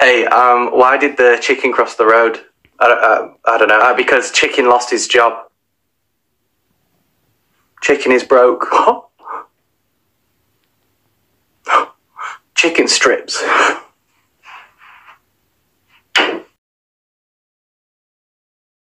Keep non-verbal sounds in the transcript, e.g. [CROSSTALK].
Hey, um, why did the chicken cross the road? I don't, I don't know. Uh, because chicken lost his job. Chicken is broke. [LAUGHS] chicken strips.